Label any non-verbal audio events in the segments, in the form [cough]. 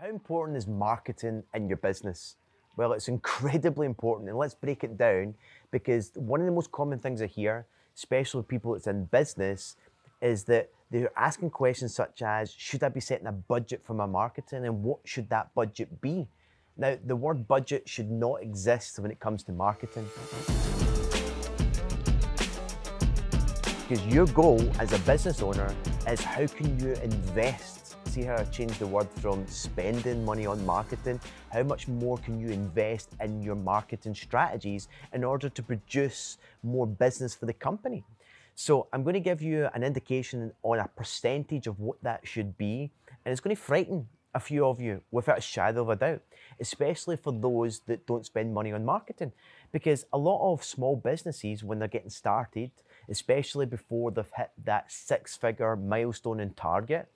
How important is marketing in your business? Well, it's incredibly important, and let's break it down because one of the most common things I hear, especially with people that's in business, is that they're asking questions such as Should I be setting a budget for my marketing, and what should that budget be? Now, the word budget should not exist when it comes to marketing. Because your goal as a business owner is how can you invest see how I changed the word from spending money on marketing? How much more can you invest in your marketing strategies in order to produce more business for the company? So I'm going to give you an indication on a percentage of what that should be, and it's going to frighten a few of you without a shadow of a doubt, especially for those that don't spend money on marketing. Because a lot of small businesses, when they're getting started, especially before they've hit that six figure milestone and target,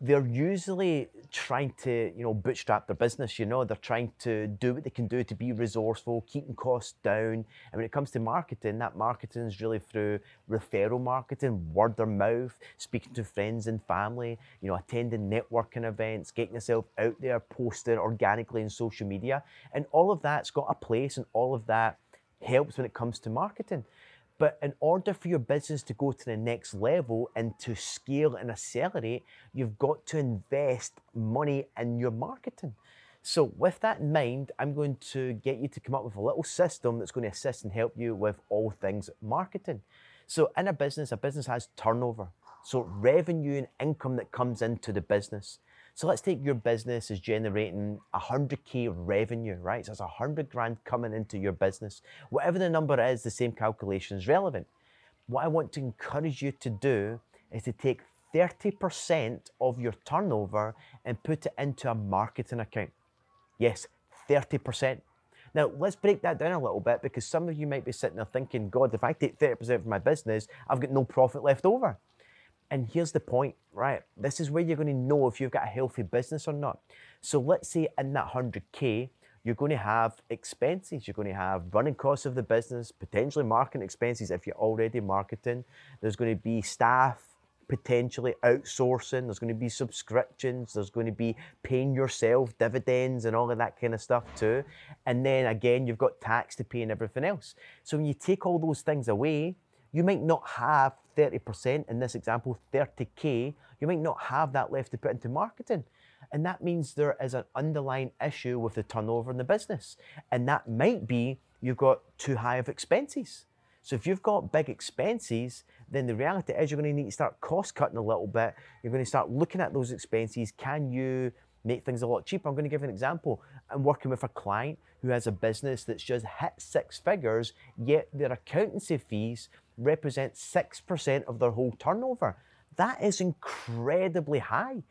they're usually trying to, you know, bootstrap their business. You know, they're trying to do what they can do to be resourceful, keeping costs down. And when it comes to marketing, that marketing is really through referral marketing, word of mouth, speaking to friends and family, you know, attending networking events, getting yourself out there, posting organically in social media. And all of that's got a place and all of that helps when it comes to marketing. But in order for your business to go to the next level and to scale and accelerate, you've got to invest money in your marketing. So, with that in mind, I'm going to get you to come up with a little system that's going to assist and help you with all things marketing. So, in a business, a business has turnover. So, revenue and income that comes into the business. So let's take your business is generating 100k revenue, right? So it's 100 grand coming into your business. Whatever the number is, the same calculation is relevant. What I want to encourage you to do is to take 30% of your turnover and put it into a marketing account. Yes, 30%. Now, let's break that down a little bit because some of you might be sitting there thinking, God, if I take 30% of my business, I've got no profit left over. And here's the point, right? This is where you're going to know if you've got a healthy business or not. So let's say in that 100K, you're going to have expenses. You're going to have running costs of the business, potentially marketing expenses if you're already marketing. There's going to be staff potentially outsourcing. There's going to be subscriptions. There's going to be paying yourself dividends and all of that kind of stuff too. And then again, you've got tax to pay and everything else. So when you take all those things away, you might not have 30%, in this example, 30K, you might not have that left to put into marketing. And that means there is an underlying issue with the turnover in the business. And that might be you've got too high of expenses. So if you've got big expenses, then the reality is you're going to need to start cost cutting a little bit. You're going to start looking at those expenses. Can you make things a lot cheaper? I'm going to give an example. I'm working with a client who has a business that's just hit six figures, yet their accountancy fees represent 6% of their whole turnover. That is incredibly high.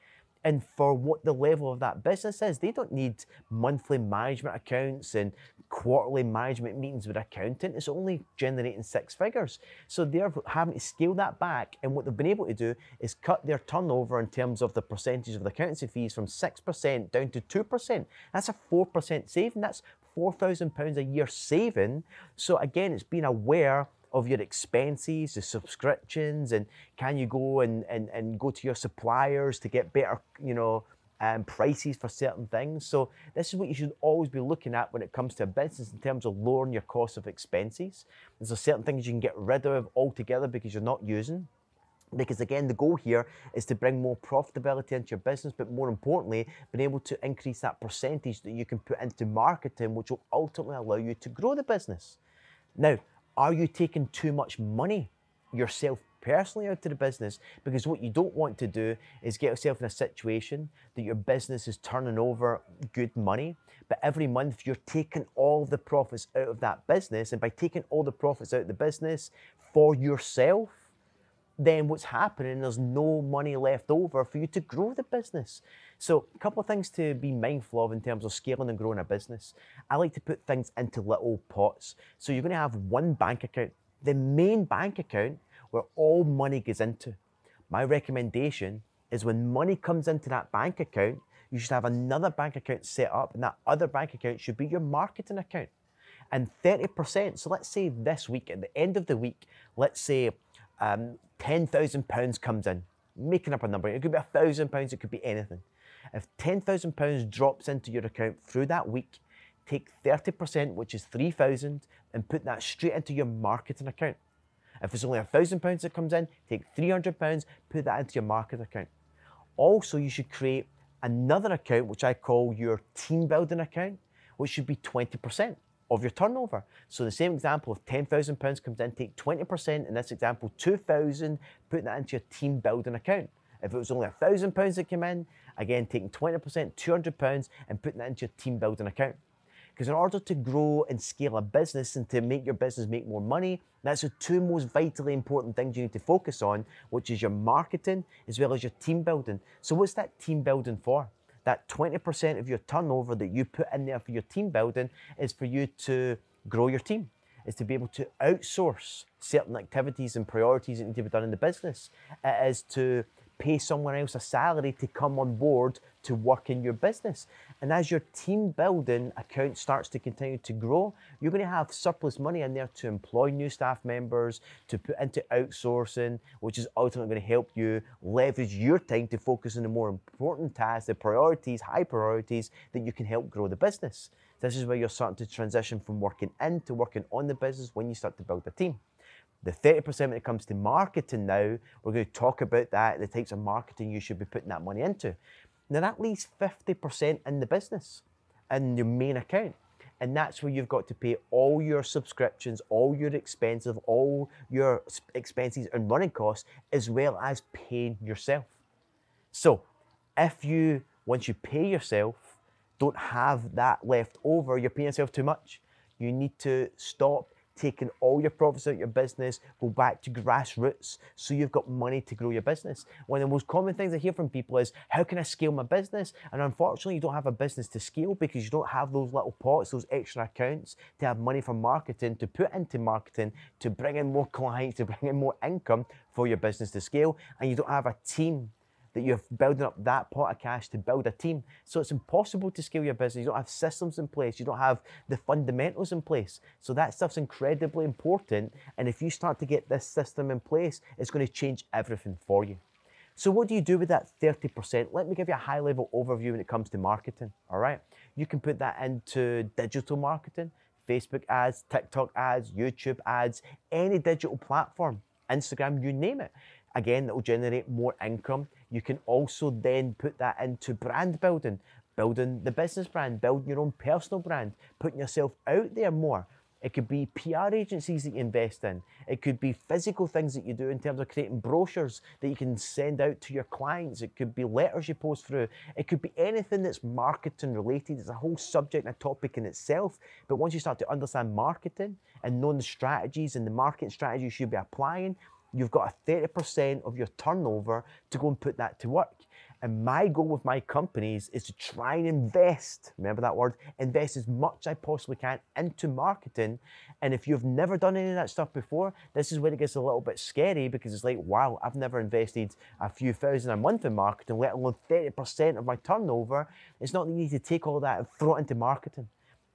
And for what the level of that business is, they don't need monthly management accounts and quarterly management meetings with accountant. It's only generating six figures. So they're having to scale that back. And what they've been able to do is cut their turnover in terms of the percentage of the accountancy fees from 6% down to 2%. That's a 4% saving. That's £4,000 a year saving. So again, it's being aware of your expenses, the subscriptions, and can you go and, and, and go to your suppliers to get better, you know, um, prices for certain things. So this is what you should always be looking at when it comes to a business in terms of lowering your cost of expenses. There's a certain things you can get rid of altogether because you're not using. Because again, the goal here is to bring more profitability into your business, but more importantly, being able to increase that percentage that you can put into marketing, which will ultimately allow you to grow the business. Now, are you taking too much money yourself personally out to the business? Because what you don't want to do is get yourself in a situation that your business is turning over good money, but every month you're taking all the profits out of that business. And by taking all the profits out of the business for yourself, then what's happening, there's no money left over for you to grow the business. So, a couple of things to be mindful of in terms of scaling and growing a business. I like to put things into little pots. So, you're going to have one bank account, the main bank account where all money goes into. My recommendation is when money comes into that bank account, you should have another bank account set up, and that other bank account should be your marketing account. And 30%, so let's say this week, at the end of the week, let's say um, £10,000 comes in, making up a number. It could be £1,000, it could be anything. If £10,000 drops into your account through that week, take 30%, which is 3,000, and put that straight into your marketing account. If it's only £1,000 that comes in, take £300, put that into your marketing account. Also, you should create another account, which I call your team building account, which should be 20% of your turnover. So the same example, if £10,000 comes in, take 20%, in this example, 2,000, put that into your team building account. If it was only £1,000 that came in, again, taking 20%, £200, and putting that into your team building account. Because in order to grow and scale a business and to make your business make more money, that's the two most vitally important things you need to focus on, which is your marketing as well as your team building. So, what's that team building for? That 20% of your turnover that you put in there for your team building is for you to grow your team, is to be able to outsource certain activities and priorities that need to be done in the business. It is to pay someone else a salary to come on board to work in your business. And as your team building account starts to continue to grow, you're going to have surplus money in there to employ new staff members, to put into outsourcing, which is ultimately going to help you leverage your time to focus on the more important tasks, the priorities, high priorities that you can help grow the business. This is where you're starting to transition from working in to working on the business when you start to build a team. The 30% when it comes to marketing now, we're going to talk about that, the types of marketing you should be putting that money into. Now that leaves 50% in the business, in your main account. And that's where you've got to pay all your subscriptions, all your expenses, all your expenses and running costs, as well as paying yourself. So if you, once you pay yourself, don't have that left over, you're paying yourself too much. You need to stop taking all your profits out of your business, go back to grassroots so you've got money to grow your business. One of the most common things I hear from people is, how can I scale my business? And unfortunately, you don't have a business to scale because you don't have those little pots, those extra accounts to have money for marketing, to put into marketing, to bring in more [laughs] clients, to bring in more income for your business to scale. And you don't have a team that you're building up that pot of cash to build a team. So it's impossible to scale your business. You don't have systems in place. You don't have the fundamentals in place. So that stuff's incredibly important. And if you start to get this system in place, it's going to change everything for you. So what do you do with that 30%? Let me give you a high level overview when it comes to marketing. All right. You can put that into digital marketing, Facebook ads, TikTok ads, YouTube ads, any digital platform, Instagram, you name it. Again, that will generate more income. You can also then put that into brand building, building the business brand, building your own personal brand, putting yourself out there more. It could be PR agencies that you invest in. It could be physical things that you do in terms of creating brochures that you can send out to your clients. It could be letters you post through. It could be anything that's marketing related. It's a whole subject and a topic in itself. But once you start to understand marketing and knowing the strategies and the marketing strategies you should be applying, you've got a 30% of your turnover to go and put that to work. And my goal with my companies is to try and invest, remember that word, invest as much as I possibly can into marketing. And if you've never done any of that stuff before, this is when it gets a little bit scary because it's like, wow, I've never invested a few thousand a month in marketing, let alone 30% of my turnover. It's not need to take all that and throw it into marketing.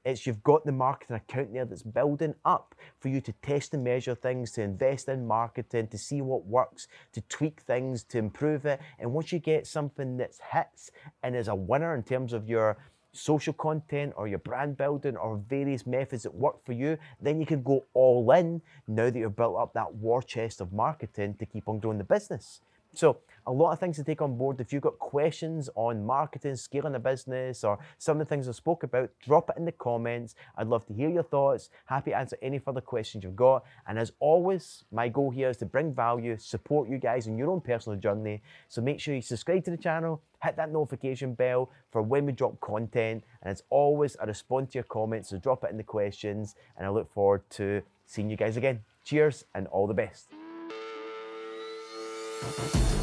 It's you've got the marketing account there that's building up for you to test and measure things, to invest in marketing, to see what works, to tweak things, to improve it. And once you get something that hits and is a winner in terms of your social content or your brand building or various methods that work for you, then you can go all in now that you've built up that war chest of marketing to keep on growing the business. So a lot of things to take on board. If you've got questions on marketing, scaling a business, or some of the things I spoke about, drop it in the comments. I'd love to hear your thoughts. Happy to answer any further questions you've got. And as always, my goal here is to bring value, support you guys in your own personal journey. So make sure you subscribe to the channel, hit that notification bell for when we drop content. And as always, I respond to your comments, so drop it in the questions. And I look forward to seeing you guys again. Cheers and all the best. Thank you.